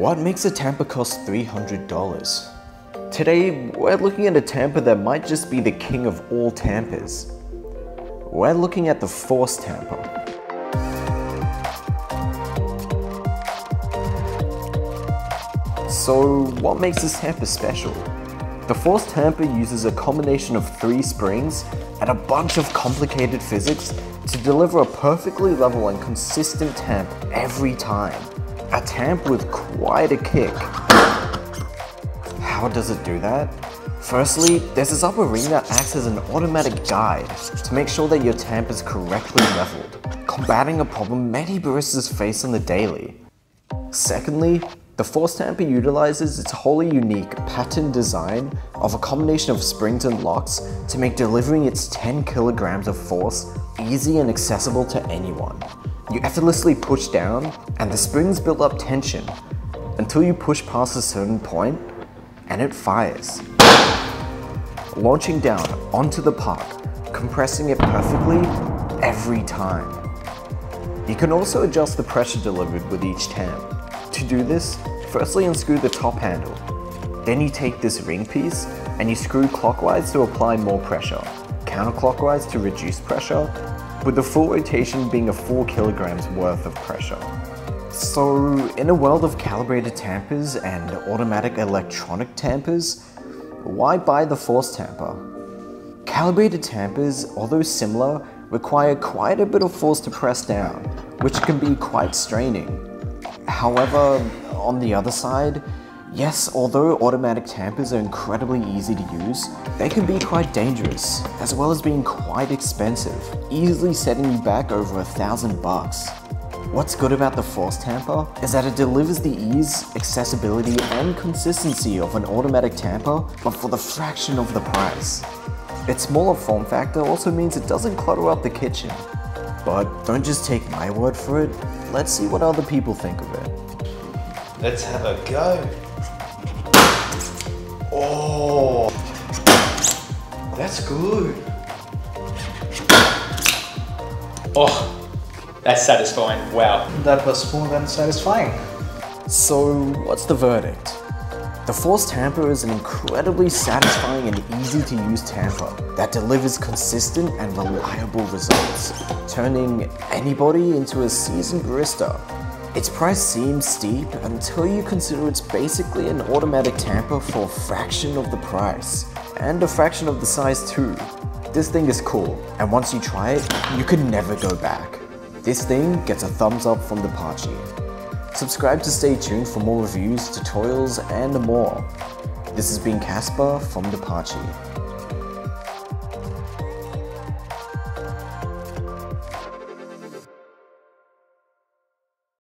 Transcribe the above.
What makes a tamper cost $300? Today, we're looking at a tamper that might just be the king of all tampers. We're looking at the Force Tamper. So, what makes this tamper special? The Force Tamper uses a combination of three springs and a bunch of complicated physics to deliver a perfectly level and consistent tamp every time. A tamp with quite a kick. How does it do that? Firstly, there's this upper ring that acts as an automatic guide to make sure that your tamp is correctly leveled, combating a problem many baristas face on the daily. Secondly, the Force Tamper utilizes its wholly unique pattern design of a combination of springs and locks to make delivering its 10 kilograms of force easy and accessible to anyone. You effortlessly push down, and the springs build up tension until you push past a certain point, and it fires. Launching down onto the puck, compressing it perfectly every time. You can also adjust the pressure delivered with each tamp. To do this, firstly unscrew the top handle. Then you take this ring piece and you screw clockwise to apply more pressure, counterclockwise to reduce pressure, with the full rotation being a 4 kilograms worth of pressure. So, in a world of calibrated tampers and automatic electronic tampers, why buy the Force Tamper? Calibrated tampers, although similar, require quite a bit of force to press down, which can be quite straining. However, on the other side, yes, although automatic tampers are incredibly easy to use, they can be quite dangerous, as well as being quite expensive, easily setting you back over a thousand bucks. What's good about the Force Tamper is that it delivers the ease, accessibility, and consistency of an automatic tamper, but for the fraction of the price. Its smaller form factor also means it doesn't clutter up the kitchen. But don't just take my word for it, let's see what other people think of it. Let's have a go. Oh, that's good. Oh, that's satisfying. Wow. That was smooth and satisfying. So, what's the verdict? The Force Tamper is an incredibly satisfying and easy to use tamper that delivers consistent and reliable results, turning anybody into a seasoned barista. Its price seems steep until you consider it's basically an automatic tamper for a fraction of the price, and a fraction of the size too. This thing is cool, and once you try it, you can never go back. This thing gets a thumbs up from Di Pacci. Subscribe to stay tuned for more reviews, tutorials, and more. This has been Casper from Di Pacci.